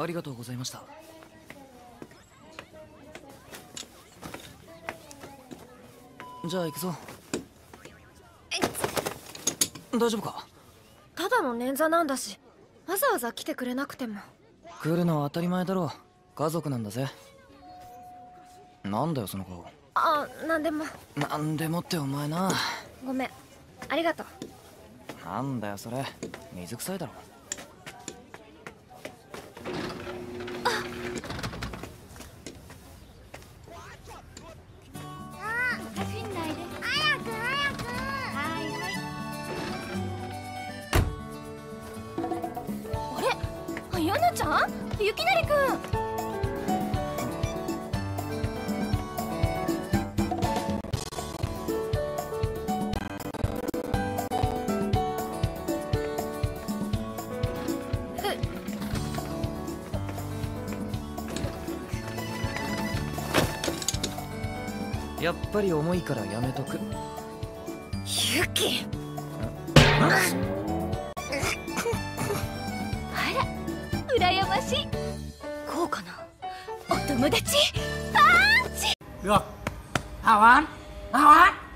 ありがとうございました。じゃあ行くぞ。大丈夫か？ただの捻挫なんだしわざわざ来てくれなくても。来るのは当たり前だろう。家族なんだぜ。なんだよその顔。あなんでも。なんでもってお前な。ごめん。ありがとう。なんだよそれ。水臭いだろあれやなちゃんゆきなりくん。やっぱり重いからやめとく。ゆき羨ましい。こうかな。お友達？パンチ！Được Hảo An Hảo An